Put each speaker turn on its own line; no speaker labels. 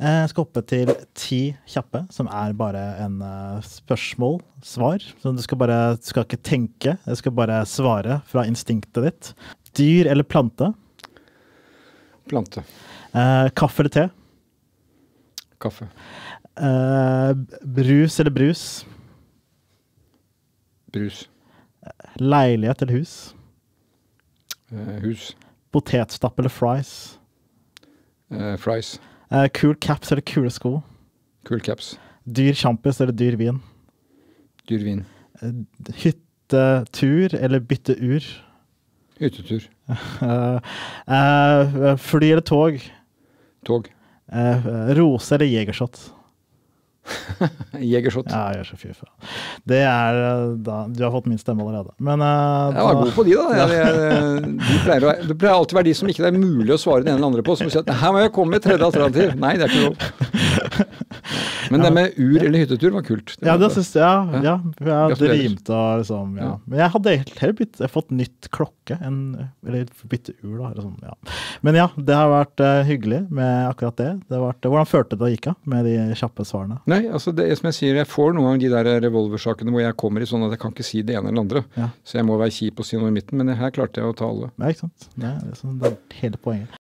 Eh, Jeg skal hoppe til ti kjappe, som er bare en eh, spørsmål-svar. Så du skal bare du skal ikke tenke, du skal bare svare fra instinktet ditt. Dyr eller plante?
Plante.
Eh, kaffe eller te?
Kaffe.
Eh, brus eller brus?
Brus.
Leilighet eller hus?
Eh, hus.
Potetstapp eller fries?
Eh, fries.
Eh, kul caps eller kule sko?
Cool caps.
Dyr sjampis eller dyr vin?
Dyr vin.
Uh, hyttetur eller bytte ur?
Hyttetur.
Eh, fly eller tog?
Tog.
Rose eller jegershot?
Jegershot.
Ja, jeg gjør så fy faen. Det er eh, da Du har fått min stemme allerede. Men eh,
Jeg var
da-
god på de, da. Jeg, jeg, de pleier å, det pleier alltid å være de som ikke det er mulig å svare den ene eller andre på. Som sier at her må jeg komme med tredje alternativ. Nei, det er ikke lov. Men det med ur eller hyttetur var kult.
Ja, det syns jeg. Ja,
Ja.
ja, det rimte liksom ja. Men jeg hadde heller bytt, fått nytt klokke enn Eller bytte ur, da. Eller sånn, ja. Men ja, det har vært uh, hyggelig med akkurat det. det har vært, hvordan følte det gikk av med de kjappe svarene?
Nei, altså det, som jeg sier, jeg får noen ganger de der revolversakene hvor jeg kommer i sånn at jeg kan ikke si det ene eller andre.
Ja.
Så jeg må være kjip og si noe i midten, men her klarte jeg å ta alle.
Ja, ikke sant? Det er, liksom, det er hele poenget.